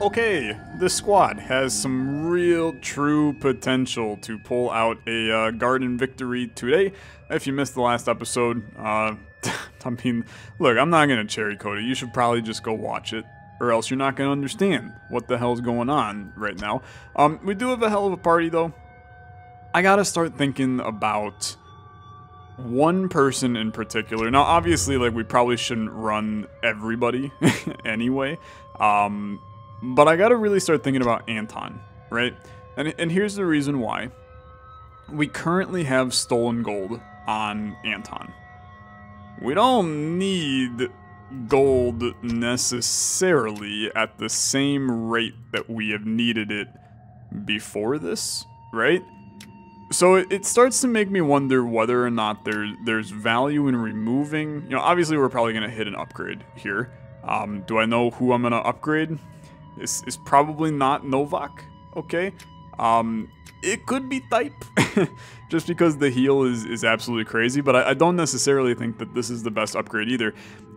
Okay, this squad has some real true potential to pull out a uh, garden victory today. If you missed the last episode, uh, I mean, look, I'm not going to cherry coat it. You should probably just go watch it, or else you're not going to understand what the hell's going on right now. Um, we do have a hell of a party, though. I got to start thinking about one person in particular. Now, obviously, like, we probably shouldn't run everybody anyway. Um, but I gotta really start thinking about Anton, right? And, and here's the reason why. We currently have stolen gold on Anton. We don't need gold necessarily at the same rate that we have needed it before this, right? So it, it starts to make me wonder whether or not there, there's value in removing... You know, obviously we're probably going to hit an upgrade here. Um, do I know who I'm going to upgrade? Is, is probably not Nowak, okay? Um, it could be Thype, just because the heal is, is absolutely crazy, but I, I, don't necessarily think that this is the best upgrade either.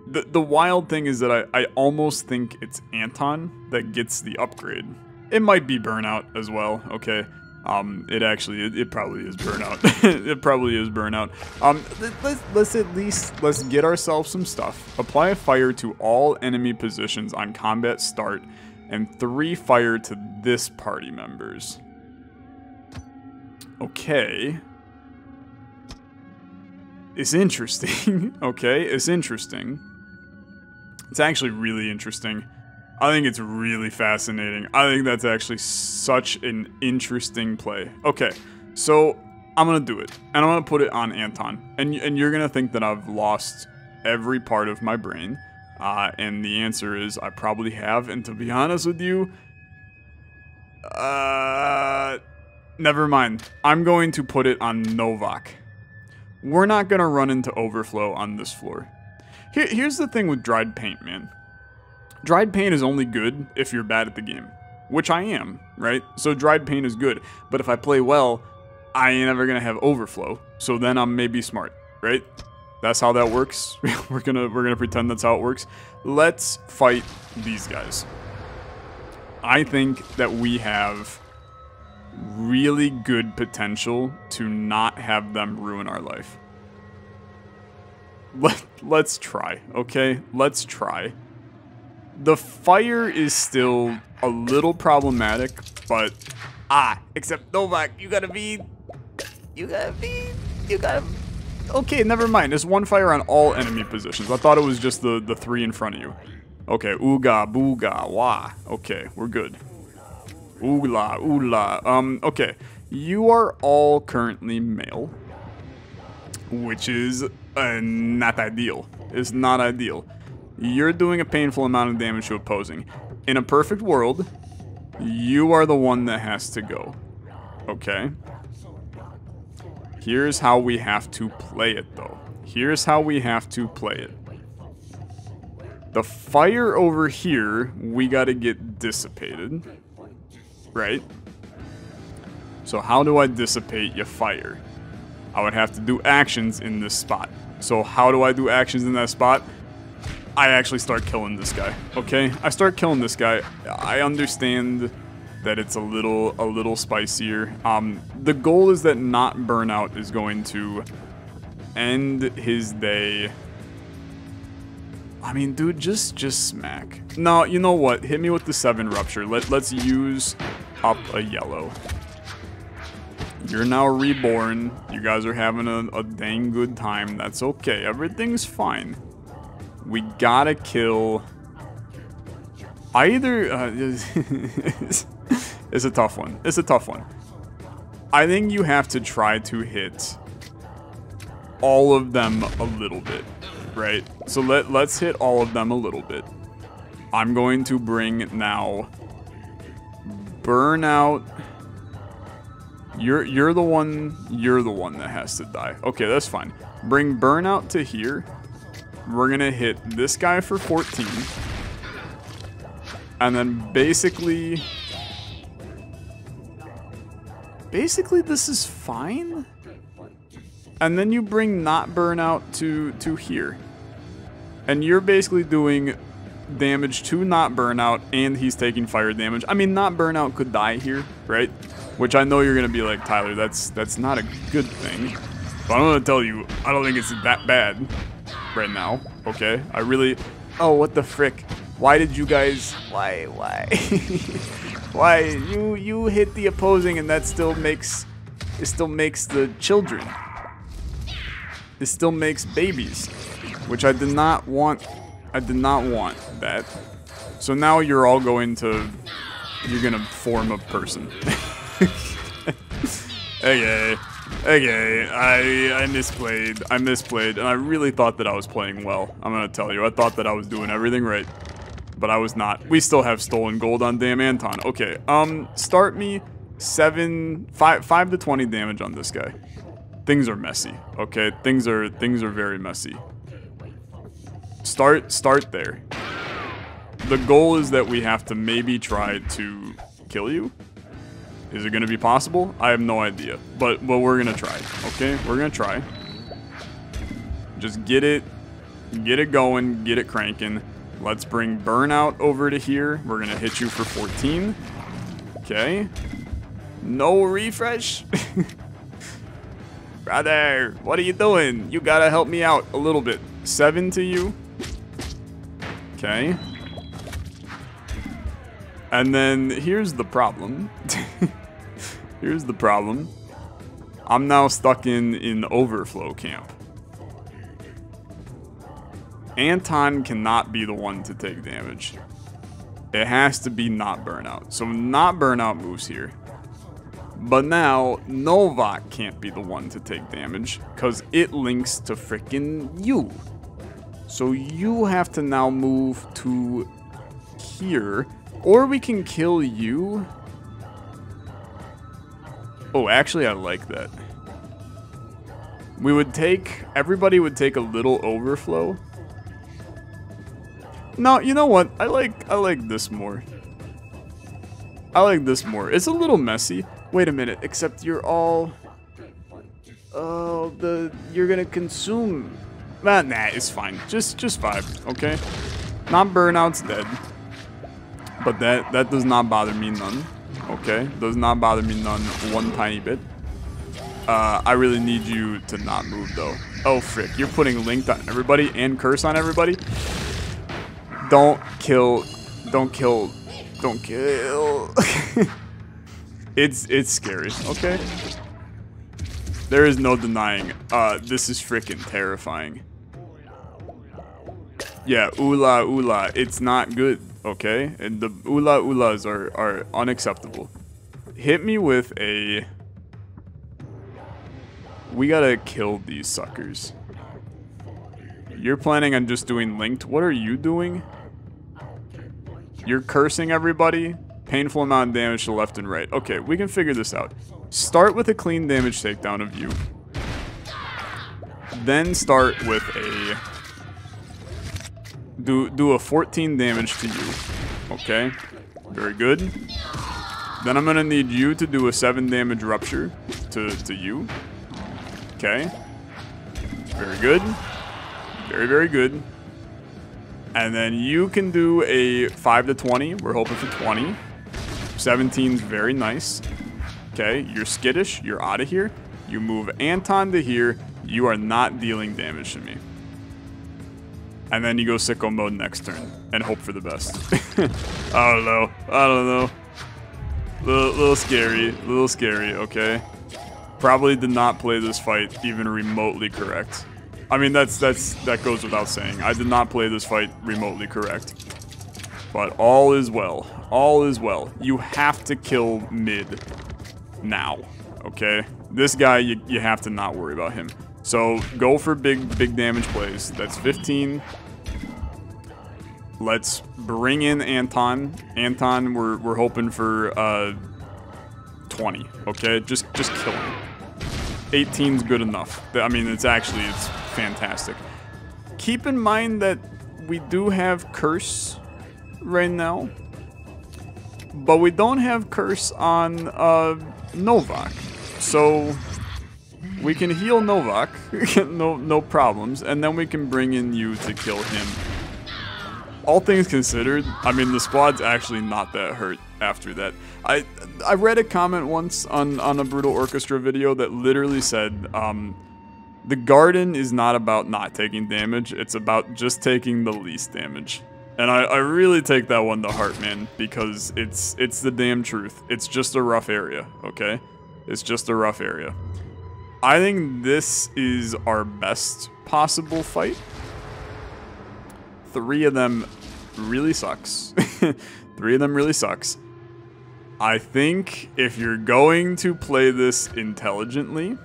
The, the wild thing is that I, I almost think it's Anton that gets the upgrade. It might be Burnout as well, okay? Um, it actually, it, it probably is Burnout. it probably is Burnout. Um, let's, let's at least, let's get ourselves some stuff. Apply a fire to all enemy positions on combat start and three fire to this party members. Okay. It's interesting. okay, it's interesting. It's actually really interesting. I think it's really fascinating. I think that's actually such an interesting play. Okay, so I'm gonna do it, and I'm gonna put it on Anton, and and you're gonna think that I've lost every part of my brain. Uh, and the answer is I probably have. And to be honest with you, uh, never mind. I'm going to put it on Nowak. We're not going to run into overflow on this floor. Here, here's the thing with dried paint, man. Dried paint is only good if you're bad at the game, which I am, right? So dried paint is good. But if I play well, I ain't ever going to have overflow. So then I'm maybe smart, right? That's how that works. we're gonna we're gonna pretend that's how it works. Let's fight these guys. I think that we have really good potential to not have them ruin our life. Let, let's try, okay? Let's try. The fire is still a little problematic, but... Ah, except Nowak, you gotta be... You gotta be... You gotta Okay, never mind. There's one fire on all enemy positions. I thought it was just the, the three in front of you. Okay, ooga, booga, wah. Okay, we're good. Oola, oola. Um, okay. You are all currently male. Which is uh, not ideal. It's not ideal. You're doing a painful amount of damage to opposing. In a perfect world, you are the one that has to go. Okay? Here's how we have to play it, though. Here's how we have to play it. The fire over here, we gotta get dissipated. Right? So how do I dissipate your fire? I would have to do actions in this spot. So how do I do actions in that spot? I actually start killing this guy, okay? I start killing this guy. I understand that it's a little a little spicier. Um, the goal is that not burnout is going to end his day. I mean, dude, just just smack. No, you know what? Hit me with the seven rupture. Let let's use up a yellow. You're now reborn. You guys are having a, a dang good time. That's okay. Everything's fine. We gotta kill either uh, it's a tough one. It's a tough one. I think you have to try to hit all of them a little bit, right? So let let's hit all of them a little bit. I'm going to bring now burnout. You're you're the one you're the one that has to die. Okay, that's fine. Bring burnout to here. We're gonna hit this guy for 14. And then basically... Basically, this is fine. And then you bring not burnout to, to here. And you're basically doing damage to not burnout, and he's taking fire damage. I mean, not burnout could die here, right? Which I know you're gonna be like, Tyler, that's that's not a good thing. But I'm gonna tell you, I don't think it's that bad right now. Okay, I really. Oh, what the frick? Why did you guys? Why? Why? why you you hit the opposing, and that still makes it still makes the children. It still makes babies, which I did not want. I did not want that. So now you're all going to. You're gonna form a person. okay. Okay, I I misplayed. I misplayed, and I really thought that I was playing well. I'm gonna tell you, I thought that I was doing everything right, but I was not. We still have stolen gold on damn Anton. Okay, um, start me seven, five, five to twenty damage on this guy. Things are messy. Okay, things are things are very messy. Start start there. The goal is that we have to maybe try to kill you. Is it going to be possible? I have no idea. But, but we're going to try. Okay? We're going to try. Just get it, get it going, get it cranking. Let's bring Burnout over to here. We're going to hit you for 14. Okay. No refresh. Brother, what are you doing? You got to help me out a little bit. Seven to you. Okay. And then here's the problem. Here's the problem. I'm now stuck in, in overflow camp. Anton cannot be the one to take damage. It has to be not burnout. So not burnout moves here. But now Nowak can't be the one to take damage because it links to freaking you. So you have to now move to here. Or we can kill you Oh, actually, I like that. We would take, everybody would take a little overflow. No, you know what? I like, I like this more. I like this more. It's a little messy. Wait a minute, except you're all... Oh, the, you're gonna consume... Nah, nah, it's fine. Just, just five, okay? Not burnout's dead. But that, that does not bother me none. Okay, does not bother me none one tiny bit. Uh, I really need you to not move though. Oh frick, you're putting linked on everybody and curse on everybody? Don't kill, don't kill, don't kill. it's, it's scary, okay? There is no denying, uh, this is freaking terrifying. Yeah, oola oola, it's not good okay? And the ula ulas are, are unacceptable. Hit me with a... We gotta kill these suckers. You're planning on just doing linked. What are you doing? You're cursing everybody. Painful amount of damage to left and right. Okay, we can figure this out. Start with a clean damage takedown of you. Then start with a do do a 14 damage to you. Okay. Very good. Then I'm gonna need you to do a 7 damage rupture to, to you. Okay. Very good. Very, very good. And then you can do a 5 to 20. We're hoping for 20. 17's very nice. Okay, you're skittish. You're out of here. You move Anton to here. You are not dealing damage to me and then you go sicko mode next turn and hope for the best. I don't know. I don't know. Little, little scary. Little scary, okay? Probably did not play this fight even remotely correct. I mean, that's that's that goes without saying. I did not play this fight remotely correct. But all is well. All is well. You have to kill mid now, okay? This guy, you, you have to not worry about him. So go for big, big damage plays. That's 15. Let's bring in Anton. Anton, we're, we're hoping for uh, 20, okay? Just, just kill him. 18's good enough. I mean, it's actually, it's fantastic. Keep in mind that we do have Curse right now. But we don't have Curse on uh, Nowak. So we can heal Nowak, no no problems, and then we can bring in you to kill him. all things considered, I mean, the squad's actually not that hurt after that. I I read a comment once on, on a Brutal Orchestra video that literally said, um, the garden is not about not taking damage, it's about just taking the least damage. And I, I really take that one to heart, man, because it's it's the damn truth. It's just a rough area, okay? It's just a rough area. I think this is our best possible fight. Three of them really sucks. Three of them really sucks. I think if you're going to play this intelligently,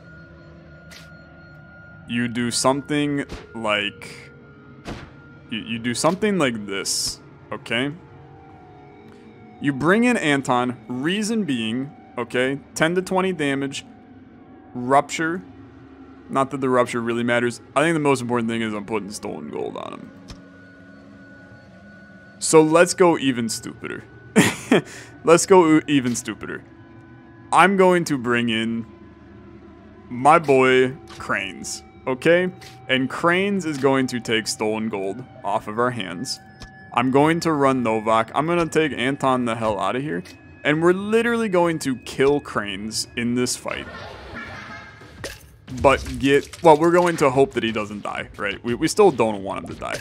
you do something like you, you do something like this, okay? You bring in Anton, reason being, okay, 10 to 20 damage, rupture. Not that the rupture really matters. I think the most important thing is I'm putting stolen gold on him. So let's go even stupider. let's go even stupider. I'm going to bring in my boy Cranes okay? And Cranes is going to take Stolen Gold off of our hands. I'm going to run Nowak. I'm going to take Anton the hell out of here. And we're literally going to kill Cranes in this fight. But get... Well, we're going to hope that he doesn't die, right? We, we still don't want him to die.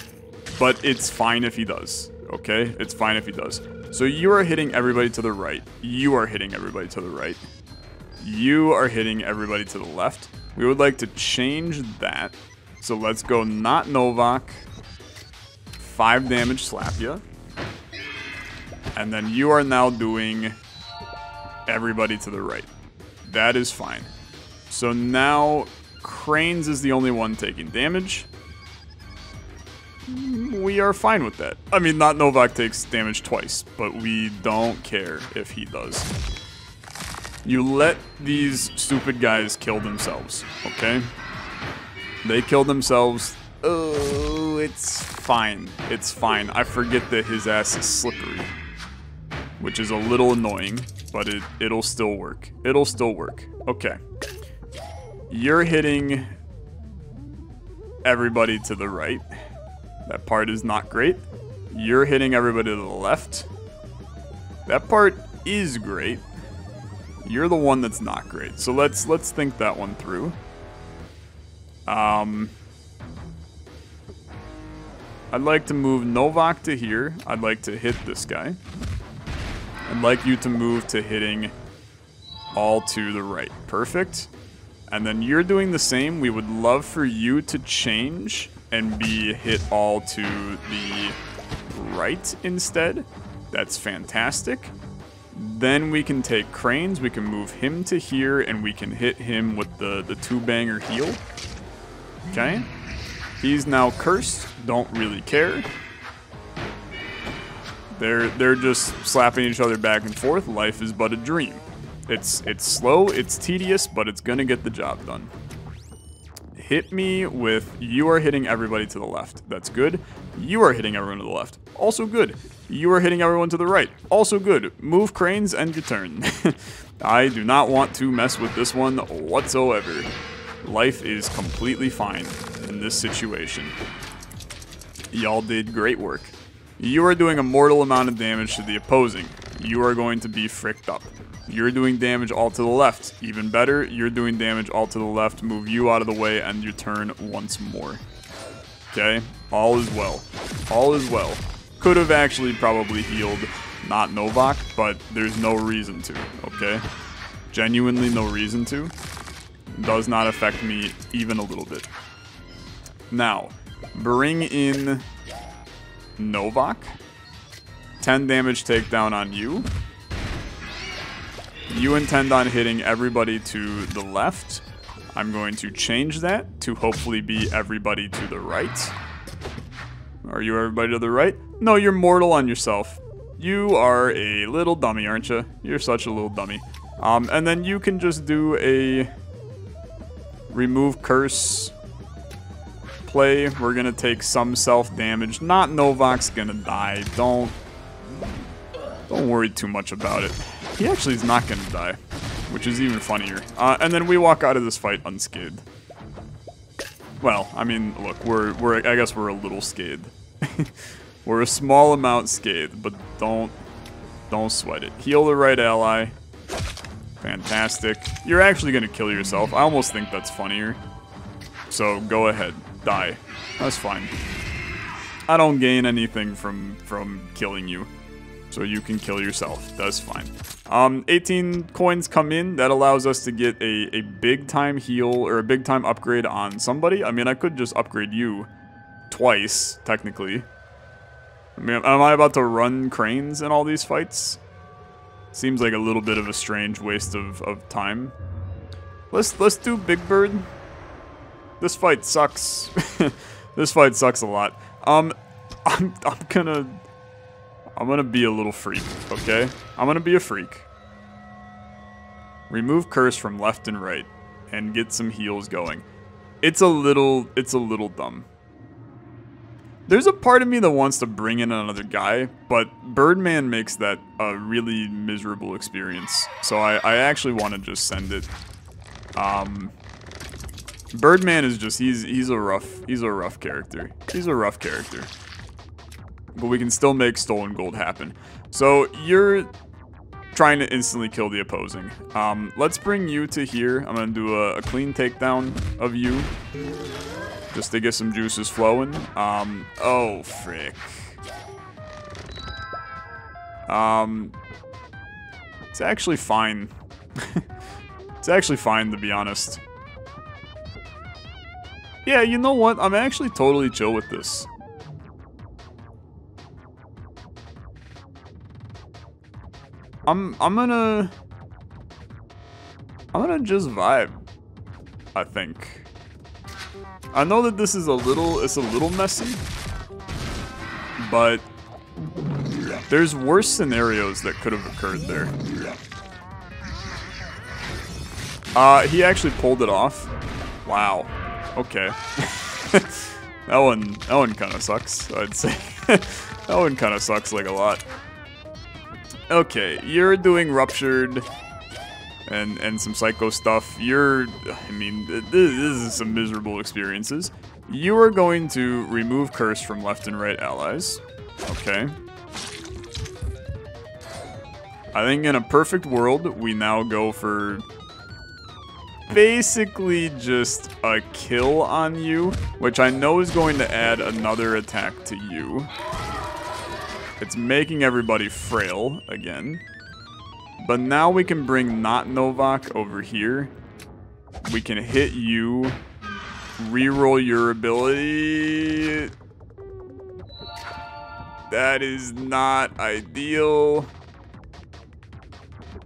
But it's fine if he does, okay? It's fine if he does. So you are hitting everybody to the right. You are hitting everybody to the right. You are hitting everybody to the left. We would like to change that. So let's go not Nowak. Five damage slap you. And then you are now doing everybody to the right. That is fine. So now Cranes is the only one taking damage. We are fine with that. I mean, not Nowak takes damage twice, but we don't care if he does. You let these stupid guys kill themselves, okay? They kill themselves. Oh, it's fine. It's fine. I forget that his ass is slippery. Which is a little annoying, but it, it'll still work. It'll still work. Okay. You're hitting everybody to the right. That part is not great. You're hitting everybody to the left. That part is great. You're the one that's not great. So let's let's think that one through. Um, I'd like to move Nowak to here. I'd like to hit this guy. I'd like you to move to hitting all to the right. Perfect. And then you're doing the same. We would love for you to change and be hit all to the right instead. That's fantastic. Then we can take Cranes, we can move him to here, and we can hit him with the, the two-banger heal. Okay. He's now cursed, don't really care. They're they're just slapping each other back and forth. Life is but a dream. It's it's slow, it's tedious, but it's gonna get the job done. Hit me with you are hitting everybody to the left. That's good. You are hitting everyone to the left. Also good. You are hitting everyone to the right. Also good. Move cranes and your turn. I do not want to mess with this one whatsoever. Life is completely fine in this situation. Y'all did great work. You are doing a mortal amount of damage to the opposing. You are going to be fricked up. You're doing damage all to the left. Even better, you're doing damage all to the left. Move you out of the way and your turn once more. Okay? All is well. All is well. Could have actually probably healed not Nowak, but there's no reason to, okay? Genuinely no reason to. Does not affect me even a little bit. Now, bring in Nowak. 10 damage takedown on you. You intend on hitting everybody to the left. I'm going to change that to hopefully be everybody to the right. Are you everybody to the right? No, you're mortal on yourself. You are a little dummy, aren't you? You're such a little dummy. Um, and then you can just do a remove curse play. We're gonna take some self-damage. Not Nowak's gonna die. Don't don't worry too much about it. He actually is not gonna die, which is even funnier. Uh, and then we walk out of this fight unscathed. Well, I mean, look, we're we're I guess we're a little scathed. We're a small amount scathed, but don't don't sweat it. Heal the right ally. Fantastic. You're actually to kill yourself. I almost think that's funnier. So go ahead. Die. That's fine. I don't gain anything from, from killing you. So you can kill yourself. That's fine. Um, 18 coins come in. That allows us to get a, a big time heal or a big time upgrade on somebody. I mean, I could just upgrade you twice, technically. I mean, am I about to run cranes in all these fights? Seems like a little bit of a strange waste of, of time. Let's let's do Big Bird. This fight sucks. this fight sucks a lot. Um, I'm I'm gonna I'm gonna be a little freak. Okay, I'm gonna be a freak. Remove curse from left and right, and get some heals going. It's a little it's a little dumb. There's a part of me that wants to bring in another guy, but Birdman makes that a really miserable experience. So I, I actually want to just send it. Um, Birdman is just he's he's a rough he's a rough character. He's a rough character. But we can still make stolen gold happen. So you're trying to instantly kill the opposing. Um, let's bring you to here. I'm gonna do a, a clean takedown of you just to get some juices flowing. Um, oh, frick. Um, it's actually fine. it's actually fine, to be honest. Yeah, you know what? I'm actually totally chill with this. I'm I'm gonna I'm gonna just vibe. I think. I know that this is a little, it's a little messy, but there's worse scenarios that could have occurred there. Uh, he actually pulled it off. Wow. Okay. that one, that one kind of sucks, I'd say. that one kind of sucks like a lot. Okay, you're doing ruptured and and some psycho stuff. You're, I mean, this, is some miserable experiences. You are going to remove curse from left and right allies. Okay. I think in a perfect world, we now go for basically just a kill on you, which I know is going to add another attack to you. It's making everybody frail again. But now we can bring not Nowak over here. We can hit you. Reroll your ability. That is not ideal.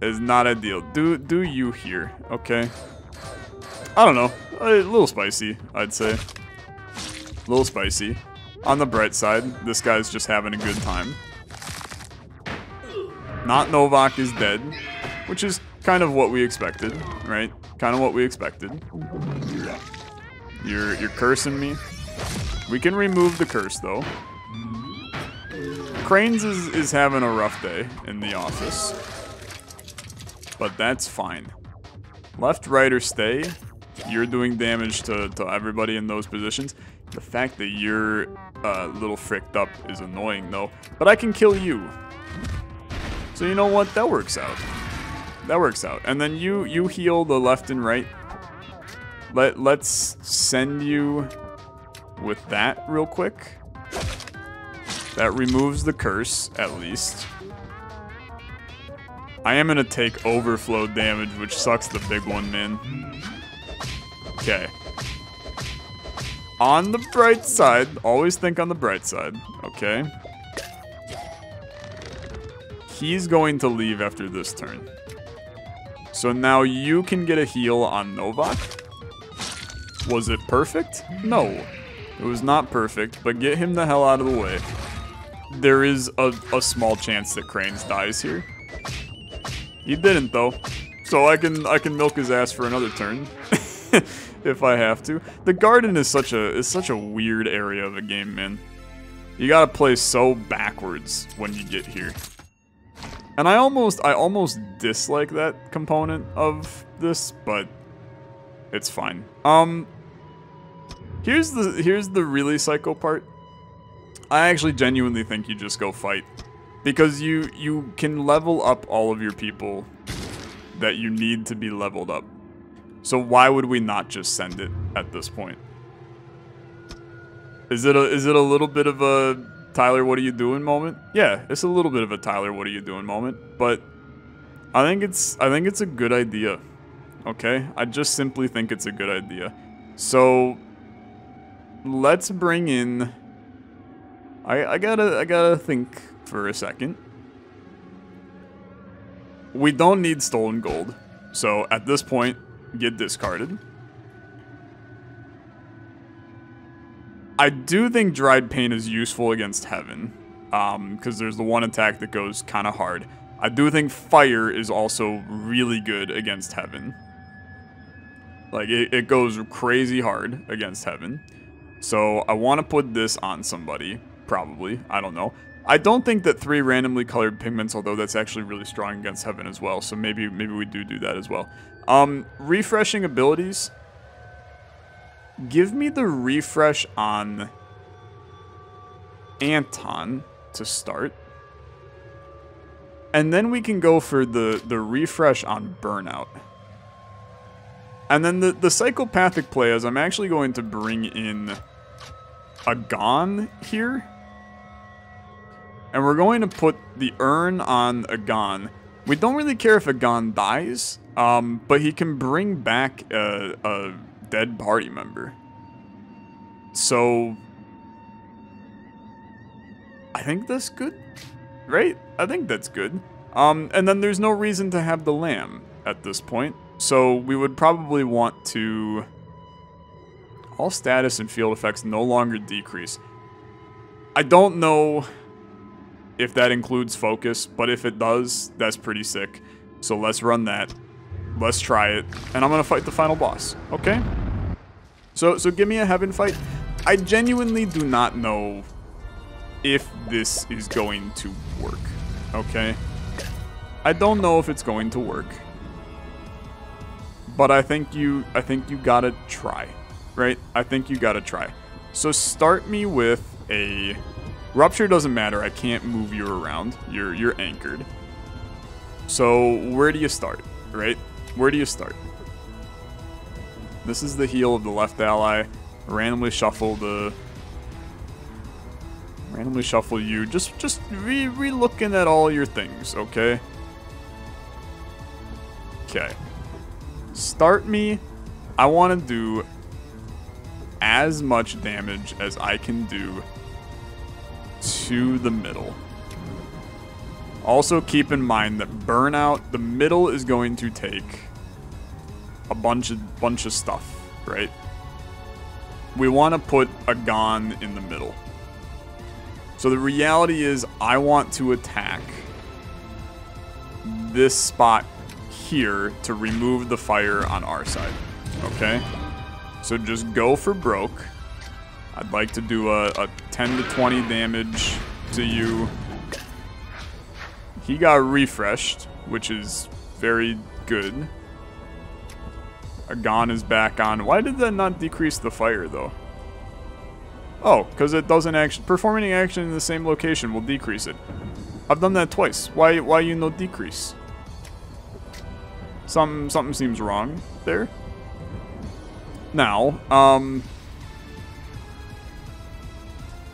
Is not ideal. Do do you here, okay? I don't know. A little spicy, I'd say. A little spicy. On the bright side, this guy's just having a good time. Not Nowak is dead, which is kind of what we expected, right? Kind of what we expected. You're, you're cursing me. We can remove the curse, though. Cranes is, is having a rough day in the office. But that's fine. Left, right, or stay. You're doing damage to, to everybody in those positions. The fact that you're a uh, little fricked up is annoying, though. But I can kill you. So you know what? That works out. That works out. And then you you heal the left and right. Let let's send you with that real quick. That removes the curse, at least. I am gonna take overflow damage, which sucks the big one, man. Okay. On the bright side, always think on the bright side, okay? He's going to leave after this turn. So now you can get a heal on Nowak. Was it perfect? No. It was not perfect, but get him the hell out of the way. There is a, a small chance that Cranes dies here. He didn't though. So I can I can milk his ass for another turn. if I have to. The garden is such a is such a weird area of a game, man. You gotta play so backwards when you get here. And I almost, I almost dislike that component of this, but it's fine. Um, here's the, here's the really psycho part. I actually genuinely think you just go fight. Because you, you can level up all of your people that you need to be leveled up. So why would we not just send it at this point? Is it a is it a little bit of a Tyler, what are you doing moment? Yeah, it's a little bit of a Tyler, what are you doing moment, but I think it's I think it's a good idea. Okay? I just simply think it's a good idea. So let's bring in I I gotta I gotta think for a second. We don't need stolen gold. So at this point, get discarded. I do think dried paint is useful against heaven. Um, because there's the one attack that goes kind of hard. I do think fire is also really good against heaven. Like, it, it goes crazy hard against heaven. So, I want to put this on somebody. Probably. I don't know. I don't think that three randomly colored pigments, although that's actually really strong against heaven as well. So, maybe maybe we do do that as well. Um, refreshing abilities. Give me the refresh on Anton to start. And then we can go for the, the refresh on Burnout. And then the, the psychopathic players, I'm actually going to bring in Agon here. And we're going to put the urn on Agon. We don't really care if Agon dies, um, but he can bring back a, a dead party member. So, I think that's good, right? I think that's good. Um, and then there's no reason to have the lamb at this point. So we would probably want to... All status and field effects no longer decrease. I don't know if that includes focus, but if it does, that's pretty sick. So let's run that. Let's try it. And I'm going to fight the final boss, okay? So, so give me a heaven fight. I genuinely do not know if this is going to work, okay? I don't know if it's going to work. But I think you I think you got to try, right? I think you got to try. So start me with a rupture doesn't matter. I can't move you around. You're you're anchored. So where do you start, right? Where do you start? This is the heal of the left ally. Randomly shuffle the... Randomly shuffle you. Just just re, re looking at all your things, okay? Okay. Start me. I want to do as much damage as I can do to the middle. Also keep in mind that burnout, the middle is going to take a bunch of bunch of stuff, right? We want to put Agon in the middle. So the reality is I want to attack this spot here to remove the fire on our side. Okay? So just go for broke. I'd like to do a, a 10 to 20 damage to you. He got refreshed, which is very good. Agon is back on. Why did that not decrease the fire, though? Oh, because it doesn't actually... Performing action in the same location will decrease it. I've done that twice. Why Why you no decrease? Some, something seems wrong there. Now, um...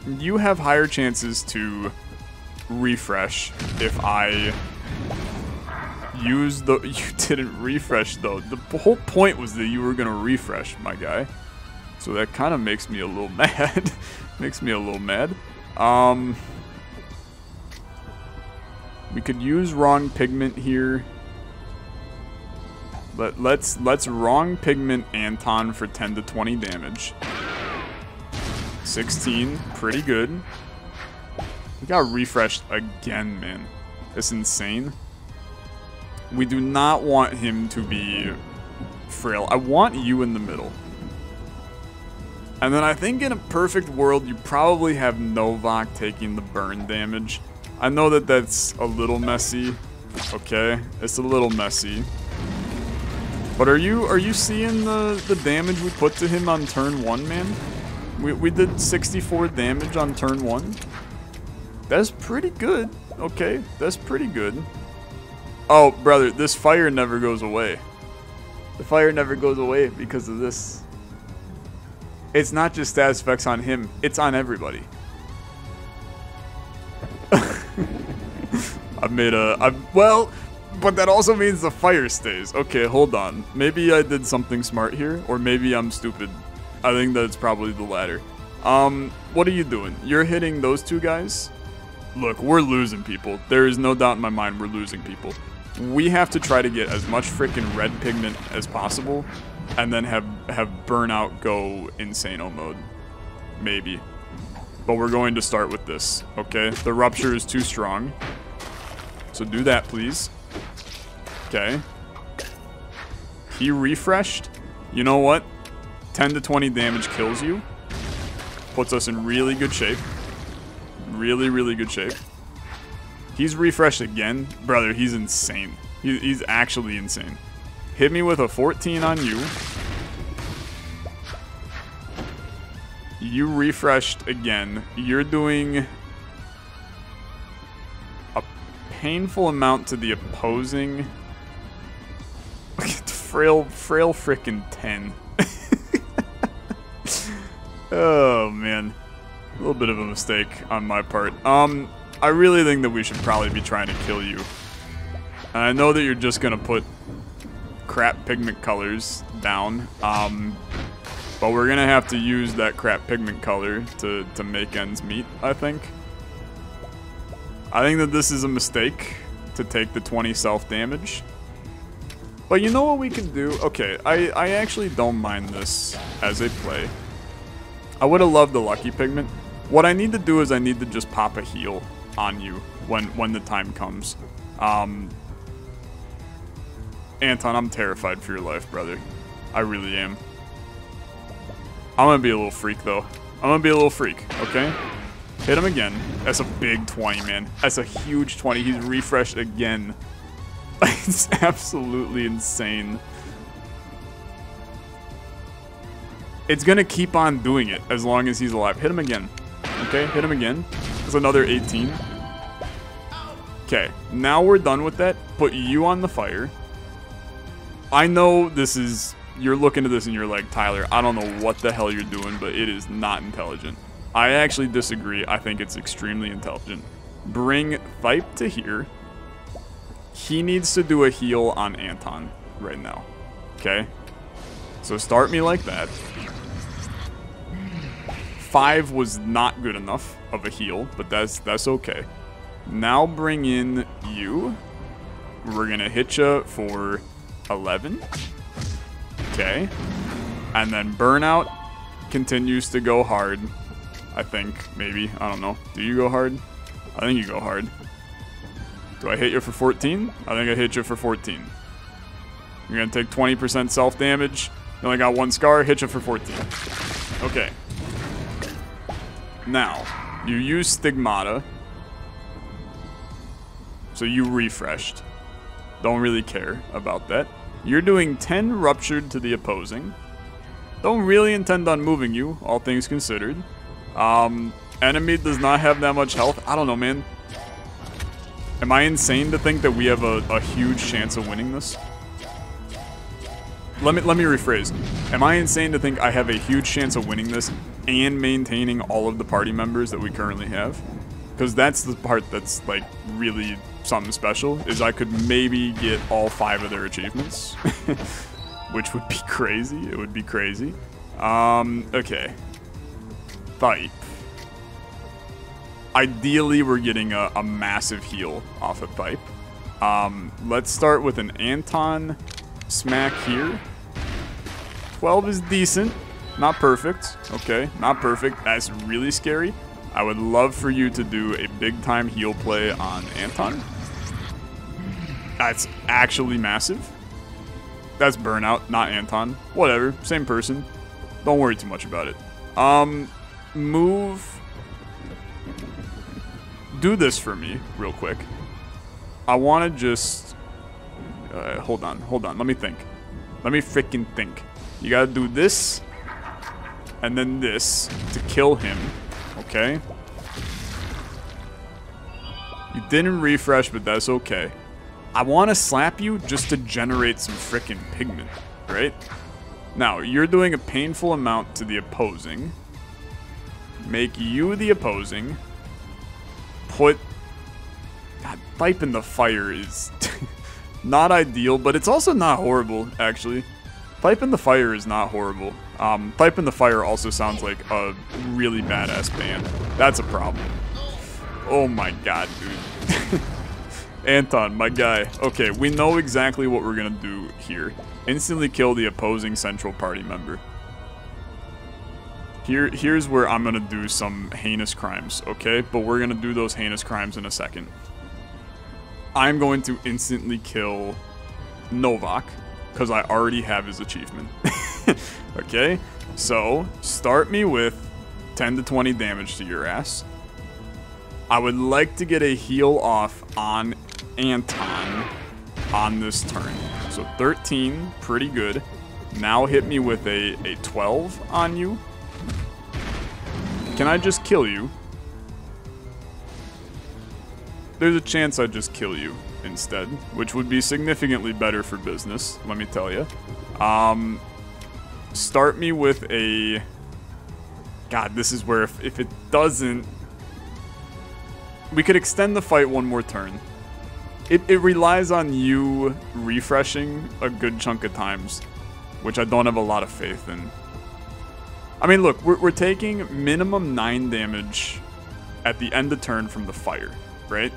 You have higher chances to refresh if I use the... You didn't refresh, though. The whole point was that you were going to refresh, my guy. So that kind of makes me a little mad. makes me a little mad. Um... We could use wrong pigment here. But let's let's wrong pigment Anton for 10 to 20 damage. 16, pretty good. We got refreshed again, man. That's insane. We do not want him to be frail. I want you in the middle. And then I think in a perfect world, you probably have Nowak taking the burn damage. I know that that's a little messy. Okay, it's a little messy. But are you are you seeing the, the damage we put to him on turn one, man? We, we did 64 damage on turn one. That's pretty good. Okay, that's pretty good. Oh, brother, this fire never goes away. The fire never goes away because of this. It's not just status effects on him, it's on everybody. I've made a... I've, well, but that also means the fire stays. Okay, hold on. Maybe I did something smart here, or maybe I'm stupid. I think that's probably the latter. Um, what are you doing? You're hitting those two guys? Look, we're losing people. There is no doubt in my mind we're losing people. We have to try to get as much freaking red pigment as possible, and then have, have Burnout go Insano mode. Maybe. But we're going to start with this, okay? The Rupture is too strong. So do that, please. Okay. He refreshed. You know what? 10 to 20 damage kills you. Puts us in really good shape. Really, really good shape. He's refreshed again. Brother, he's insane. He, he's actually insane. Hit me with a 14 on you. You refreshed again. You're doing a painful amount to the opposing. frail, frail frickin' 10. oh, man. A little bit of a mistake on my part. Um, I really think that we should probably be trying to kill you. And I know that you're just gonna put crap pigment colors down. Um, but we're gonna have to use that crap pigment color to, to make ends meet, I think. I think that this is a mistake to take the 20 self-damage. But you know what we can do? Okay, I, I actually don't mind this as a play. I would have loved the Lucky Pigment. What I need to do is I need to just pop a heal on you when, when the time comes. Um, Anton, I'm terrified for your life, brother. I really am. I'm gonna be a little freak, though. I'm gonna be a little freak, okay? Hit him again. That's a big 20, man. That's a huge 20. He's refreshed again. it's absolutely insane. It's gonna keep on doing it as long as he's alive. Hit him again. Okay, hit him again. Another 18. Okay, now we're done with that. Put you on the fire. I know this is... You're looking at this and you're like, Tyler, I don't know what the hell you're doing, but it is not intelligent. I actually disagree. I think it's extremely intelligent. Bring Thype to here. He needs to do a heal on Anton right now. Okay? So start me like that. Five was not good enough of a heal, but that's that's okay. Now bring in you. We're gonna hit you for 11. Okay. And then Burnout continues to go hard. I think, maybe. I don't know. Do you go hard? I think you go hard. Do I hit you for 14? I think I hit you for 14. You're going to take 20% self-damage. You only got one scar. Hit you for 14. Okay. Now, you use Stigmata. So you refreshed. Don't really care about that. You're doing 10 ruptured to the opposing. Don't really intend on moving you, all things considered. Um, enemy does not have that much health. I don't know, man. Am I insane to think that we have a, a huge chance of winning this? Let me let me rephrase. Am I insane to think I have a huge chance of winning this and maintaining all of the party members that we currently have? Because that's the part that's like really something special. Is I could maybe get all five of their achievements, which would be crazy. It would be crazy. Um, okay. Thype. Ideally, we're getting a, a massive heal off of Thype. Um, let's start with an Anton smack here. 12 is decent. Not perfect. Okay, not perfect. That's really scary. I would love for you to do a big time heal play on Anton. That's actually massive. That's Burnout, not Anton. Whatever, same person. Don't worry too much about it. Um, move. Do this for me, real quick. I want to just... Uh, hold on, hold on. Let me think. Let me freaking think. You gotta do this. and then this to kill him, okay? You didn't refresh, but that's okay. I want to slap you just to generate some freaking pigment, right? Now, you're doing a painful amount to the opposing. Make you the opposing. Put... God, Pipe in the Fire is not ideal, but it's also not horrible, actually. Pipe in the Fire is not horrible. Um, Pipe in the Fire also sounds like a really badass band. That's a problem. Oh my god, dude. Anton, my guy. Okay, we know exactly what we're gonna do here. Instantly kill the opposing central party member. Here, here's where I'm gonna do some heinous crimes, okay? But we're gonna do those heinous crimes in a second. I'm going to instantly kill Nowak, because I already have his achievement. okay? So, start me with 10 to 20 damage to your ass. I would like to get a heal off on Anton on this turn. So 13, pretty good. Now hit me with a, a 12 on you. Can I just kill you? There's a chance I'd just kill you instead, which would be significantly better for business, let me tell you. Um, start me with a... God, this is where if, if it doesn't we could extend the fight one more turn. It, it relies on you refreshing a good chunk of times, which I don't have a lot of faith in. I mean, look, we're, we're taking minimum 9 damage at the end of turn from the fire, right?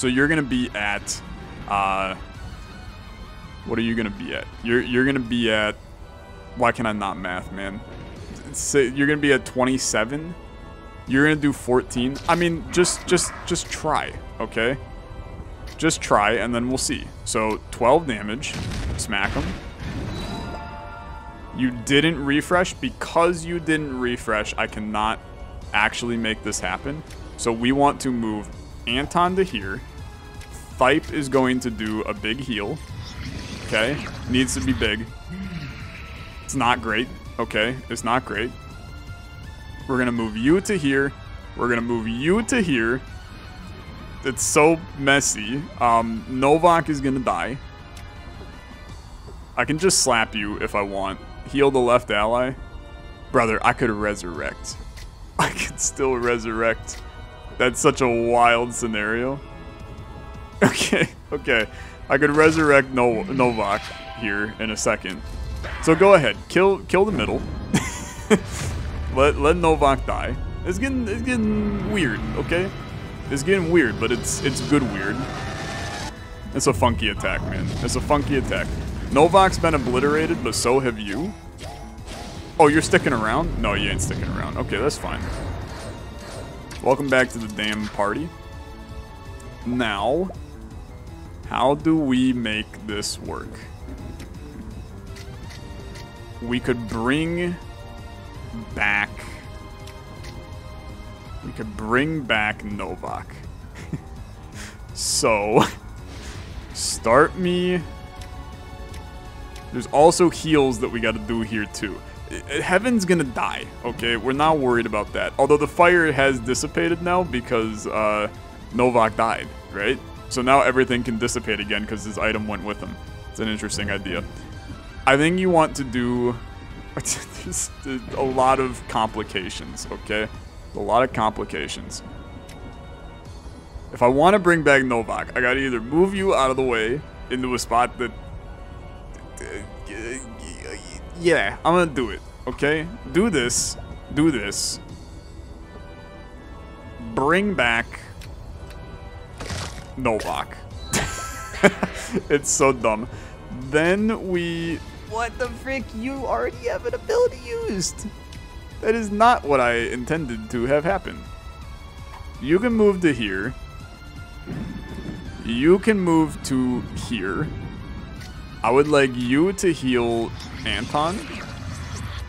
So you're going to be at... Uh, what are you going to be at? You're, you're going to be at... Why can I not math, man? You're going to be at 27 you're gonna do 14. I mean, just just just try, okay? Just try, and then we'll see. So 12 damage, smack him. You didn't refresh. Because you didn't refresh, I cannot actually make this happen. So we want to move Anton to here. Thype is going to do a big heal. Okay, needs to be big. It's not great. Okay, it's not great. We're going to move you to here. We're going to move you to here. It's so messy. Um, Nowak is going to die. I can just slap you if I want. Heal the left ally. Brother, I could resurrect. I could still resurrect. That's such a wild scenario. Okay, okay. I could resurrect no Nowak here in a second. So go ahead, kill kill the middle. Let let Nowak die. It's getting it's getting weird, okay? It's getting weird, but it's it's good weird. It's a funky attack, man. It's a funky attack. Nowak's been obliterated, but so have you. Oh, you're sticking around? No, you ain't sticking around. Okay, that's fine. Welcome back to the damn party. Now, how do we make this work? We could bring back... We could bring back Nowak. so, start me... There's also heals that we gotta do here too. Heaven's gonna die, okay? We're not worried about that. Although the fire has dissipated now because uh, Nowak died, right? So now everything can dissipate again because his item went with him. It's an interesting idea. I think you want to do a lot of complications, okay? A lot of complications. If I want to bring back Nowak, I gotta either move you out of the way into a spot that... Yeah, I'm gonna do it, okay? Do this. Do this. Bring back Nowak. it's so dumb. Then we what the frick? You already have an ability used. That is not what I intended to have happen. You can move to here. You can move to here. I would like you to heal Anton.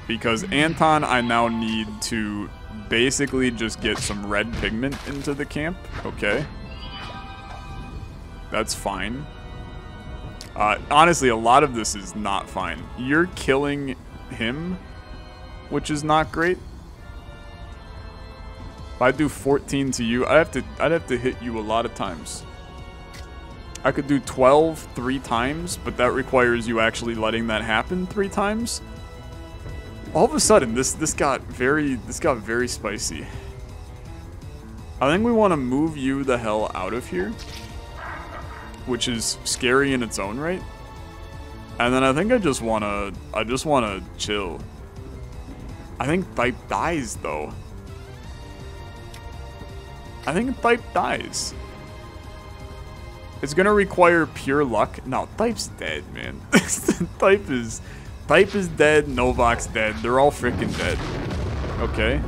Because Anton, I now need to basically just get some red pigment into the camp. Okay. That's fine. Uh, honestly, a lot of this is not fine. You're killing him which is not great. If I do 14 to you, I have to I'd have to hit you a lot of times. I could do 12 three times, but that requires you actually letting that happen three times. All of a sudden, this this got very this got very spicy. I think we want to move you the hell out of here, which is scary in its own right. And then I think I just want to I just want to chill. I think Thype dies though. I think Thype dies. It's gonna require pure luck. No, Thype's dead, man. Thype is Thype is dead, Nowak's dead. They're all freaking dead. Okay.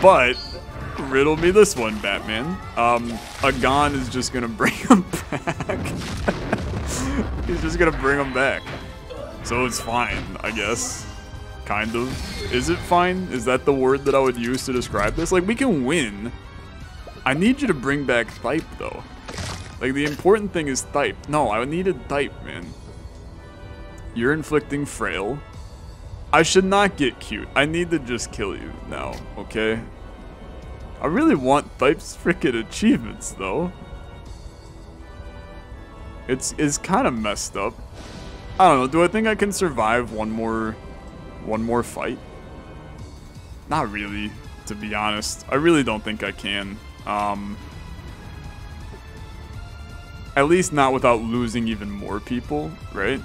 But riddle me this one, Batman. Um, Agon is just gonna bring him back. He's just gonna bring him back. So it's fine, I guess. Kind of. Is it fine? Is that the word that I would use to describe this? Like, we can win. I need you to bring back Thype, though. Like, the important thing is Thype. No, I needed Thype, man. You're inflicting frail. I should not get cute. I need to just kill you now, okay? I really want Thype's freaking achievements, though. It's, it's kind of messed up. I don't know, do I think I can survive one more, one more fight? Not really, to be honest. I really don't think I can. Um, at least not without losing even more people, right?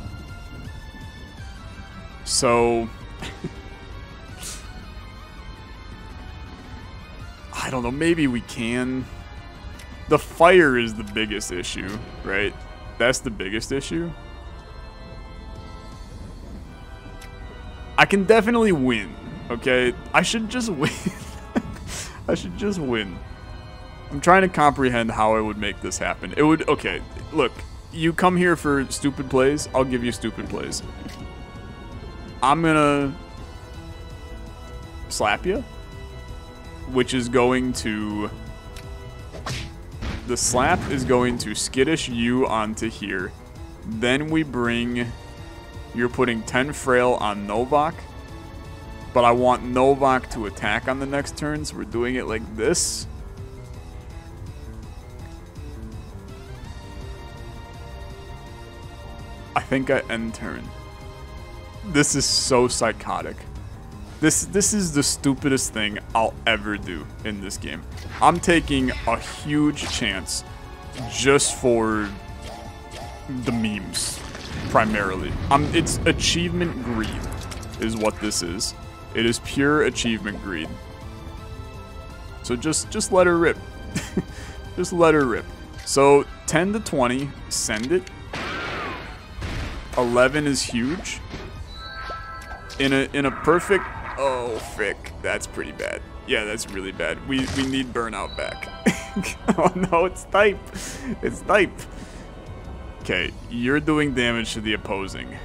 So... don't know, maybe we can. The fire is the biggest issue, right? That's the biggest issue. I can definitely win, okay? I should just win. I should just win. I'm trying to comprehend how I would make this happen. It would, okay, look, you come here for stupid plays, I'll give you stupid plays. I'm gonna slap you, which is going to, the slap is going to skittish you onto here. Then we bring, you're putting 10 frail on Nowak, but I want Nowak to attack on the next turn, so we're doing it like this. I think I end turn. This is so psychotic. This this is the stupidest thing I'll ever do in this game. I'm taking a huge chance just for the memes primarily. Um it's achievement greed is what this is. It is pure achievement greed. So just just let her rip. just let her rip. So 10 to 20, send it 11 is huge. In a in a perfect oh frick, that's pretty bad. Yeah, that's really bad. We we need burnout back. oh no, it's Thype. It's Thype. Okay, you're doing damage to the opposing.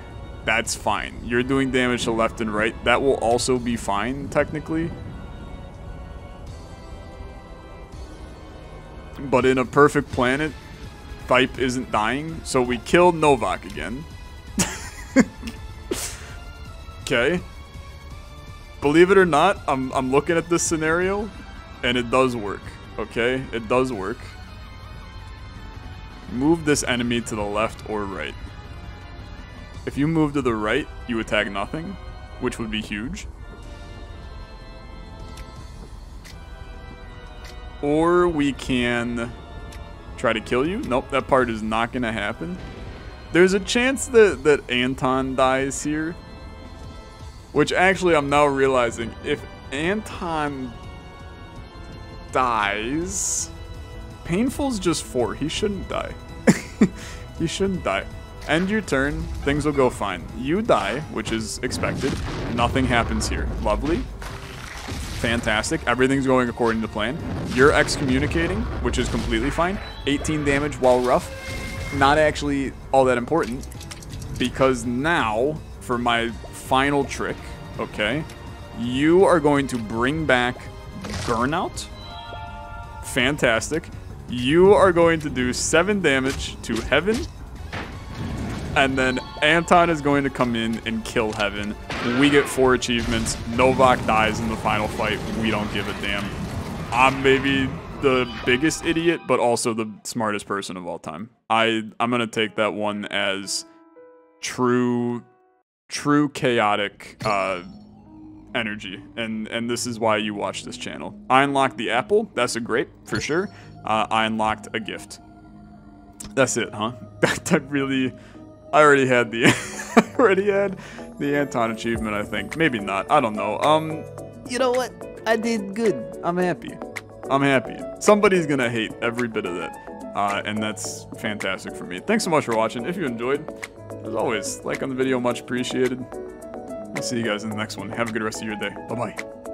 That's fine. You're doing damage to left and right. That will also be fine, technically. But in a perfect planet, Thype isn't dying, so we killed Nowak again. okay. Believe it or not, I'm, I'm looking at this scenario, and it does work. Okay? It does work. Move this enemy to the left or right. If you move to the right, you attack nothing, which would be huge. Or we can try to kill you. Nope, that part is not going to happen. There's a chance that, that Anton dies here. Which actually I'm now realizing, if Anton dies... Painful's just 4, he shouldn't die. he shouldn't die. End your turn, things will go fine. You die, which is expected. Nothing happens here. Lovely. Fantastic. Everything's going according to plan. You're excommunicating, which is completely fine. 18 damage while rough not actually all that important because now for my final trick, okay, you are going to bring back Burnout. Fantastic. You are going to do 7 damage to Heaven. And then Anton is going to come in and kill Heaven. We get four achievements. Nowak dies in the final fight. We don't give a damn. I'm maybe the biggest idiot, but also the smartest person of all time. I I'm gonna take that one as true, true chaotic uh, energy, and and this is why you watch this channel. I unlocked the apple. That's a grape for sure. Uh, I unlocked a gift. That's it, huh? that really, I already had the, I already had the Anton achievement. I think maybe not. I don't know. Um, you know what? I did good. I'm happy. I'm happy. Somebody's gonna hate every bit of that. Uh, and that's fantastic for me. Thanks so much for watching. If you enjoyed, as always, like on the video, much appreciated. I'll see you guys in the next one. Have a good rest of your day. Bye-bye.